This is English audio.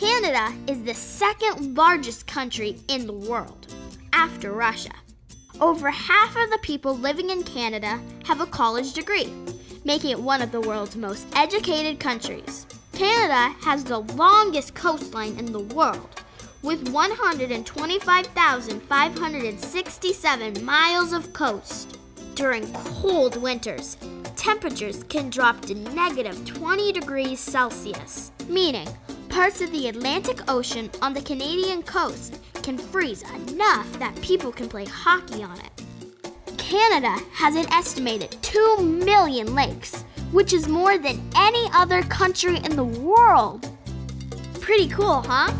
Canada is the second largest country in the world, after Russia. Over half of the people living in Canada have a college degree, making it one of the world's most educated countries. Canada has the longest coastline in the world, with 125,567 miles of coast. During cold winters, temperatures can drop to negative 20 degrees Celsius, meaning parts of the Atlantic Ocean on the Canadian coast can freeze enough that people can play hockey on it. Canada has an estimated 2 million lakes, which is more than any other country in the world. Pretty cool, huh?